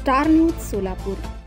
Star news Solapur.